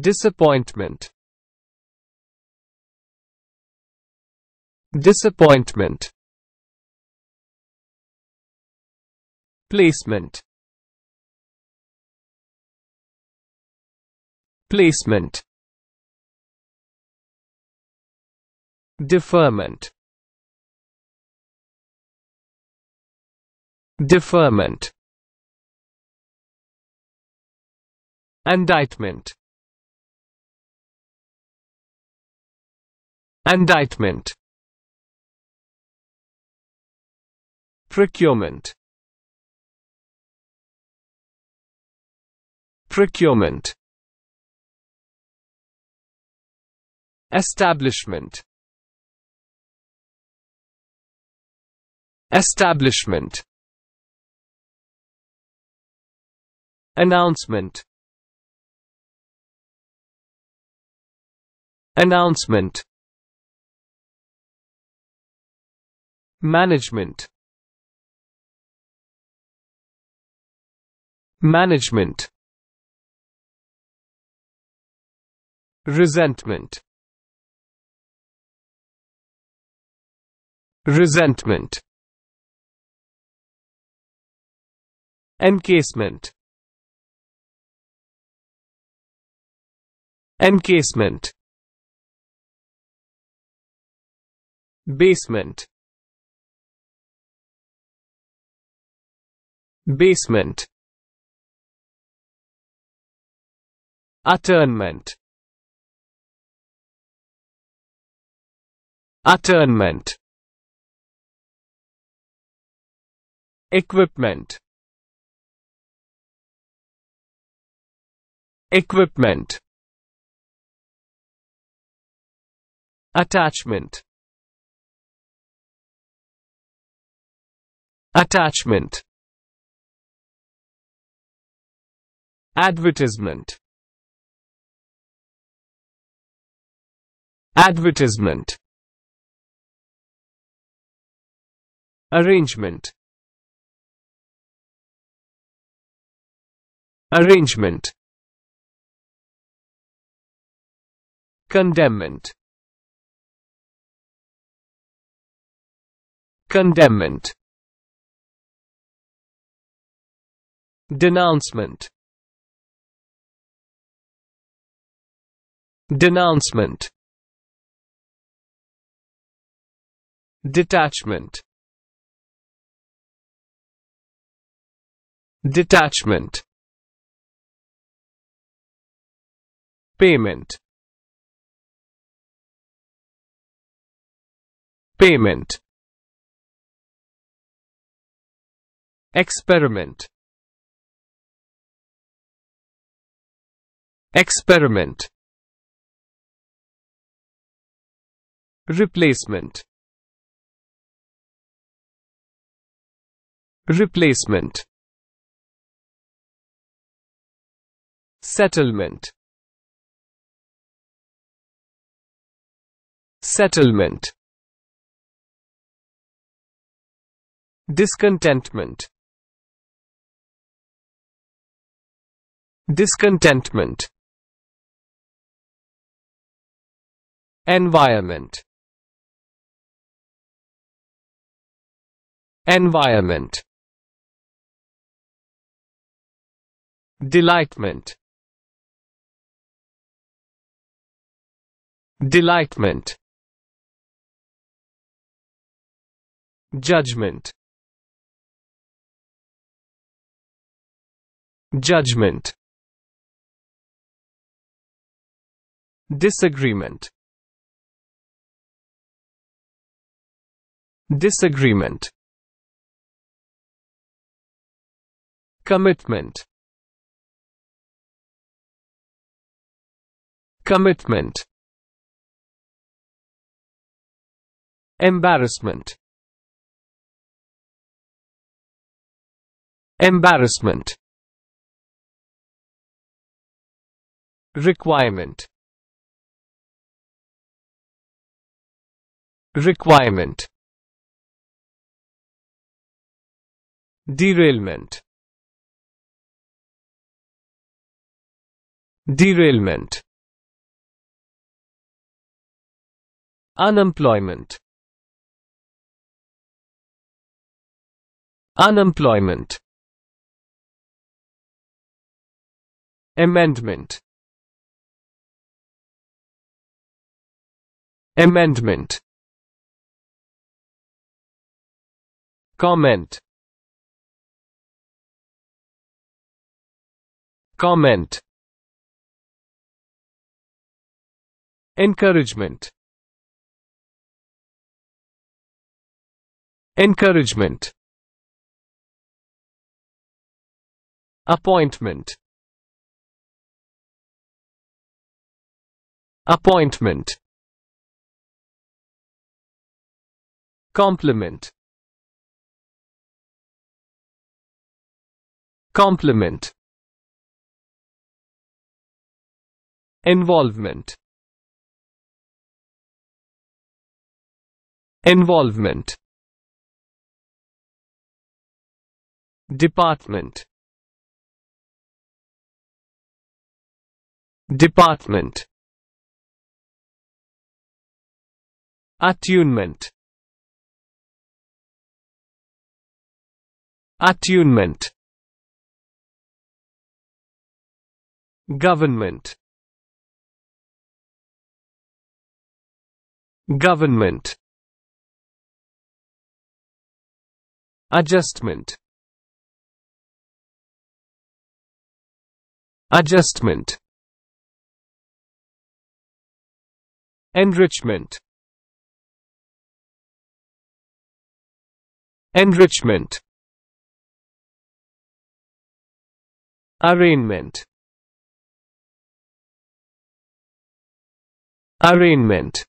disappointment. Disappointment. Placement. Placement. Deferment. Deferment. Indictment indictment. Procurement. Procurement. Establishment. Establishment. Announcement. Announcement management. Management. Resentment. Resentment. Encasement. Encasement. Basement basement Attornment. Attornment. Equipment. Equipment. Attachment. Attachment. Advertisement. Advertisement. Arrangement. Arrangement. Condemnment. Condemnment. Denouncement. Denouncement. Detachment. Detachment. Payment. Payment. Experiment. Experiment. Replacement. Replacement. Settlement. Settlement. Discontentment. Discontentment. Environment. Environment. Delightment. Delightment. Judgment. Judgment. Disagreement. Disagreement. Commitment. Commitment. Embarrassment. Embarrassment. Requirement. Requirement. Derailment. derailment. Unemployment. Unemployment. Amendment. Amendment. Comment. Comment. Encouragement. Encouragement. Appointment. Appointment. Complement complement involvement involvement department department attunement attunement government government adjustment. Adjustment. Enrichment. Enrichment. Arraignment. Arraignment.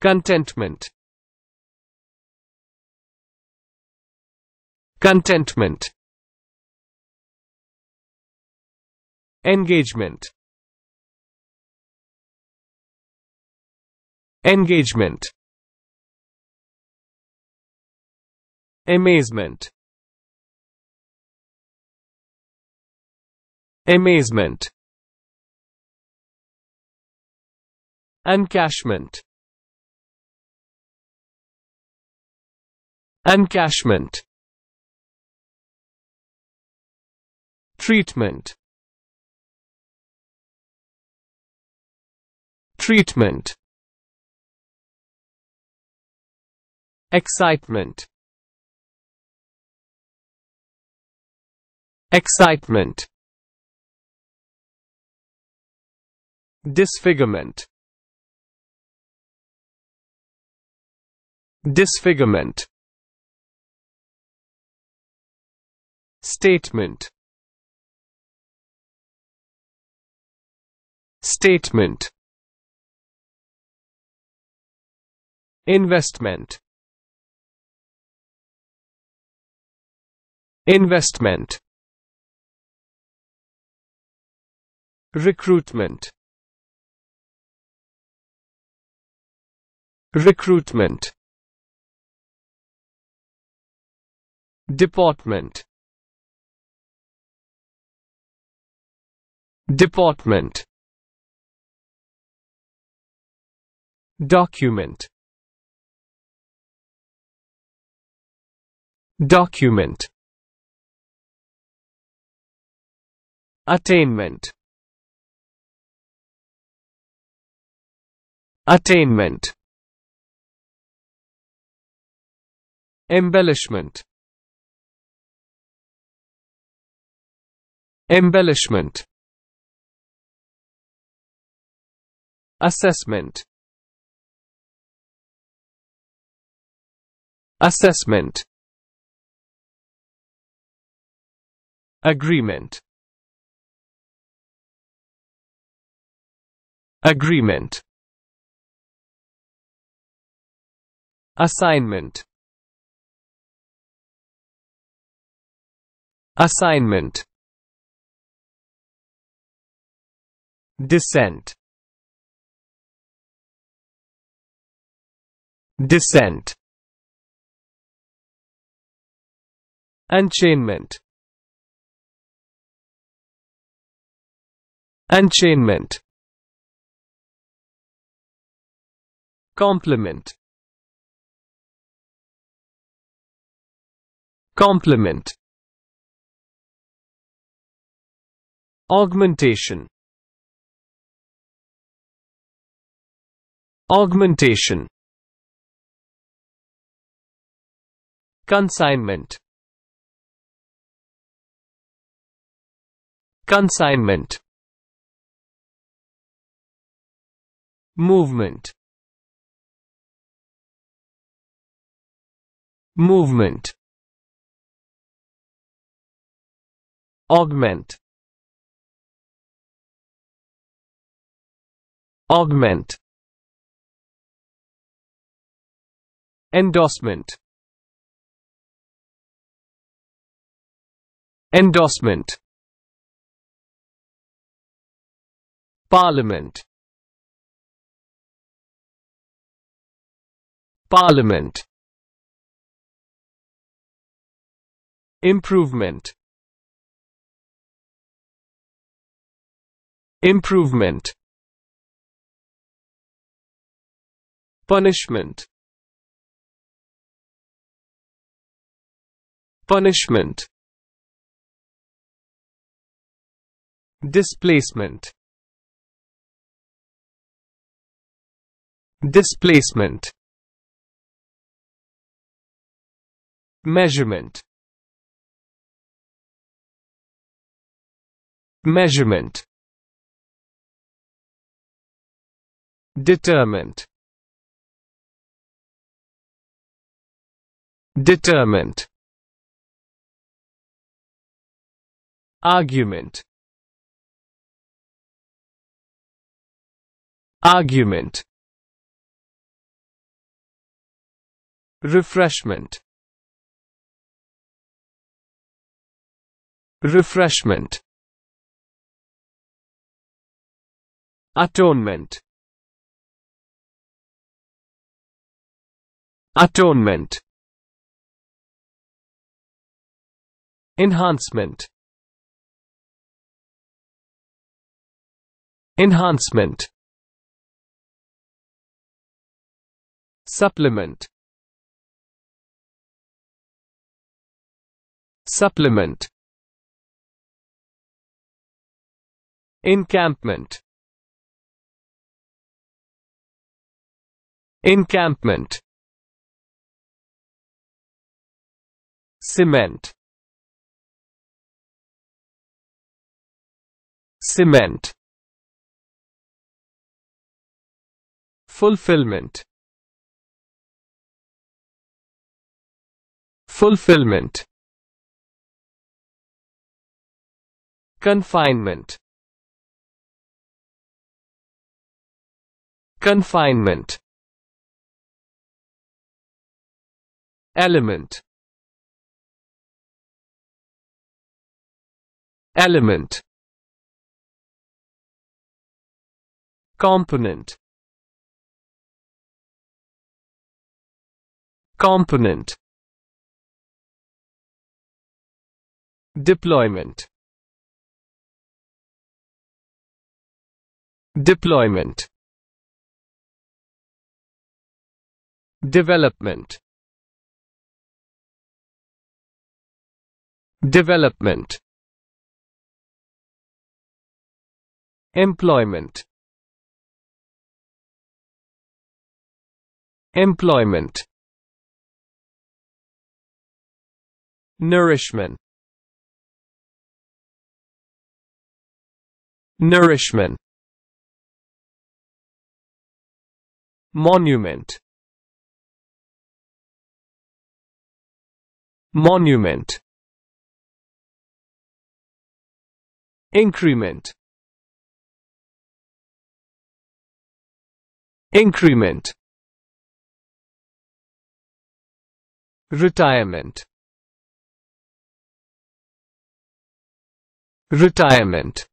Contentment contentment engagement engagement amazement amazement encashment encashment treatment. Treatment. Excitement. Excitement. Disfigurement. Disfigurement. Statement statement investment investment recruitment recruitment department department document. Document. Attainment. Attainment. Embellishment. Embellishment. Assessment assessment agreement agreement assignment assignment descent descent enchainment. Enchainment. Complement complement augmentation. Augmentation. Consignment consignment movement movement augment augment endorsement endorsement parliament. Parliament. Improvement. Improvement. Punishment. Punishment. Displacement displacement measurement measurement determined determined argument argument refreshment. Refreshment. Atonement. Atonement. Enhancement. Enhancement. Supplement supplement encampment encampment cement cement fulfillment fulfillment confinement. Confinement. Element. Element. Component. Component. Deployment deployment. Development. Development. Employment. Employment. Nourishment. Nourishment monument. Monument. Increment. Increment. Retirement. Retirement